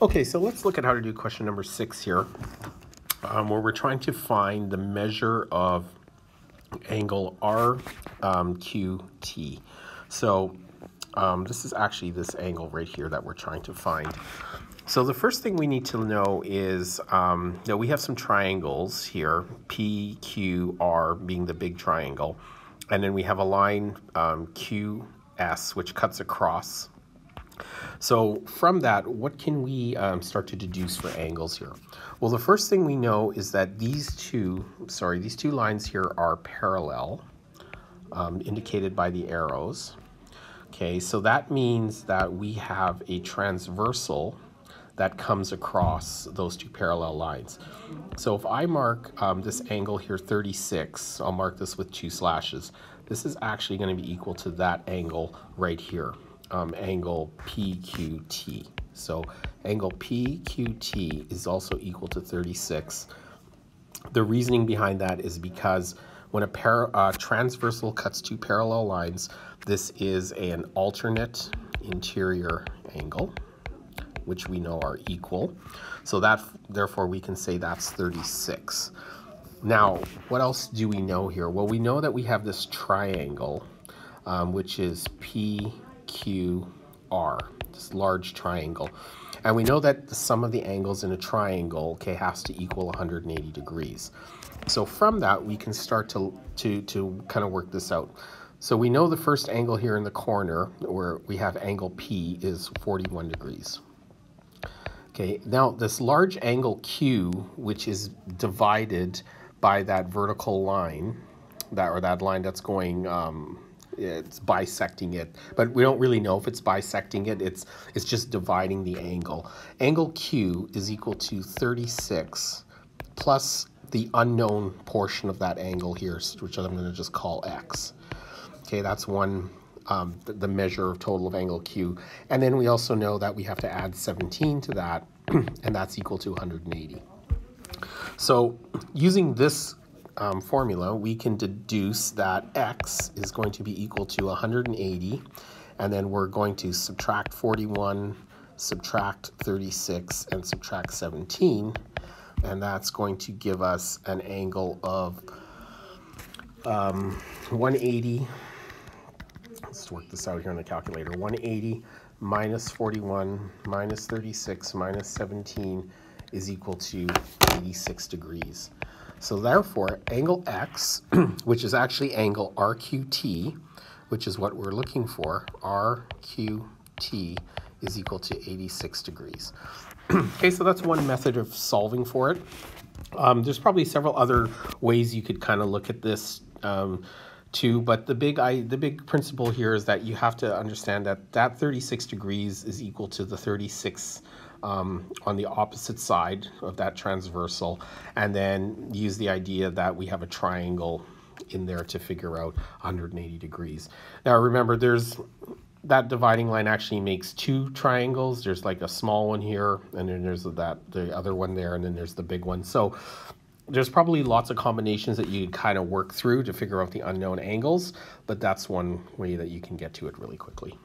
Okay, so let's look at how to do question number six here, um, where we're trying to find the measure of angle RQT. Um, so um, this is actually this angle right here that we're trying to find. So the first thing we need to know is um, that we have some triangles here, PQR being the big triangle, and then we have a line um, QS which cuts across so from that, what can we um, start to deduce for angles here? Well, the first thing we know is that these two, sorry, these two lines here are parallel, um, indicated by the arrows. Okay, so that means that we have a transversal that comes across those two parallel lines. So if I mark um, this angle here 36, I'll mark this with two slashes. This is actually going to be equal to that angle right here um, angle PQT. So angle PQT is also equal to 36. The reasoning behind that is because when a uh, transversal cuts two parallel lines, this is an alternate interior angle, which we know are equal. So that, therefore, we can say that's 36. Now, what else do we know here? Well, we know that we have this triangle, um, which is P QR, this large triangle. And we know that the sum of the angles in a triangle, okay, has to equal 180 degrees. So from that, we can start to, to, to kind of work this out. So we know the first angle here in the corner, where we have angle P, is 41 degrees. Okay, now this large angle Q, which is divided by that vertical line, that or that line that's going um, it's bisecting it, but we don't really know if it's bisecting it. It's, it's just dividing the angle. Angle Q is equal to 36 plus the unknown portion of that angle here, which I'm going to just call X. Okay, that's one, um, the, the measure of total of angle Q. And then we also know that we have to add 17 to that, and that's equal to 180. So using this um, formula, we can deduce that x is going to be equal to 180, and then we're going to subtract 41, subtract 36, and subtract 17, and that's going to give us an angle of um, 180. Let's work this out here on the calculator. 180 minus 41 minus 36 minus 17 is equal to 86 degrees. So therefore, angle X, which is actually angle RQT, which is what we're looking for, RQT is equal to 86 degrees. okay, so that's one method of solving for it. Um, there's probably several other ways you could kind of look at this um, too, but the big I, the big principle here is that you have to understand that that 36 degrees is equal to the 36 um, on the opposite side of that transversal, and then use the idea that we have a triangle in there to figure out 180 degrees. Now remember, there's that dividing line actually makes two triangles. There's like a small one here, and then there's that the other one there, and then there's the big one. So there's probably lots of combinations that you kind of work through to figure out the unknown angles, but that's one way that you can get to it really quickly.